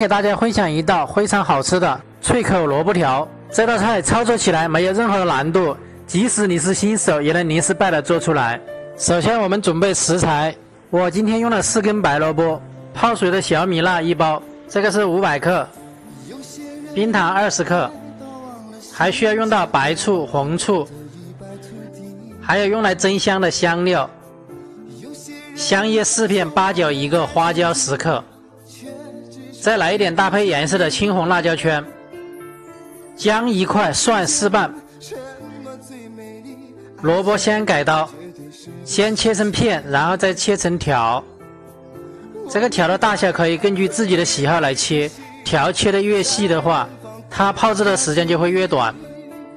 给大家分享一道非常好吃的脆口萝卜条。这道菜操作起来没有任何的难度，即使你是新手也能零失败的做出来。首先我们准备食材，我今天用了四根白萝卜，泡水的小米辣一包，这个是五百克，冰糖二十克，还需要用到白醋、红醋，还有用来增香的香料，香叶四片，八角一个，花椒十克。再来一点搭配颜色的青红辣椒圈，姜一块，蒜四瓣，萝卜先改刀，先切成片，然后再切成条。这个条的大小可以根据自己的喜好来切，条切的越细的话，它泡制的时间就会越短。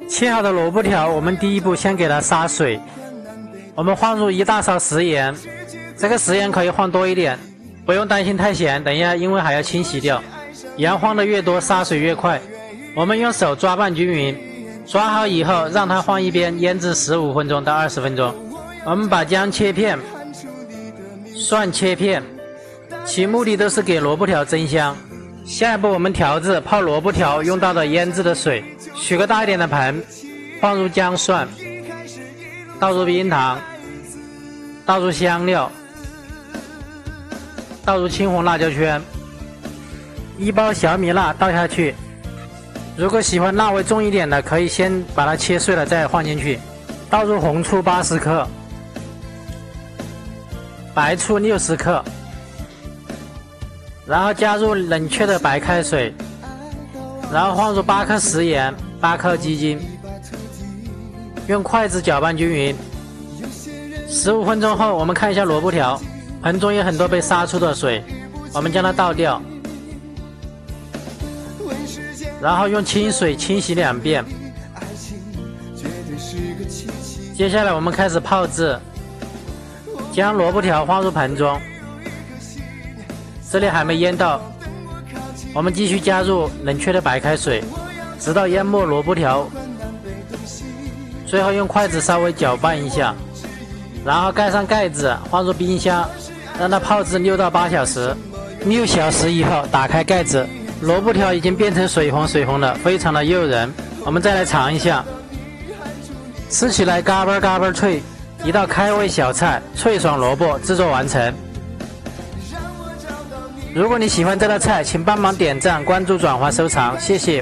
切好的萝卜条，我们第一步先给它杀水，我们放入一大勺食盐，这个食盐可以放多一点。不用担心太咸，等一下，因为还要清洗掉。盐放的越多，杀水越快。我们用手抓拌均匀，抓好以后，让它放一边腌制十五分钟到二十分钟。我们把姜切片，蒜切片，其目的都是给萝卜条增香。下一步，我们调制泡萝卜条用到的腌制的水，取个大一点的盆，放入姜蒜，倒入冰糖，倒入香料。倒入青红辣椒圈，一包小米辣倒下去。如果喜欢辣味重一点的，可以先把它切碎了再放进去。倒入红醋八十克，白醋六十克，然后加入冷却的白开水，然后放入八克食盐、八克鸡精，用筷子搅拌均匀。十五分钟后，我们看一下萝卜条。盆中有很多被杀出的水，我们将它倒掉，然后用清水清洗两遍。接下来我们开始泡制，将萝卜条放入盆中，这里还没淹到，我们继续加入冷却的白开水，直到淹没萝卜条，最后用筷子稍微搅拌一下，然后盖上盖子，放入冰箱。让它泡制六到八小时，六小时以后打开盖子，萝卜条已经变成水红水红的，非常的诱人。我们再来尝一下，吃起来嘎嘣嘎嘣脆，一道开胃小菜，脆爽萝卜制作完成。如果你喜欢这道菜，请帮忙点赞、关注、转发、收藏，谢谢。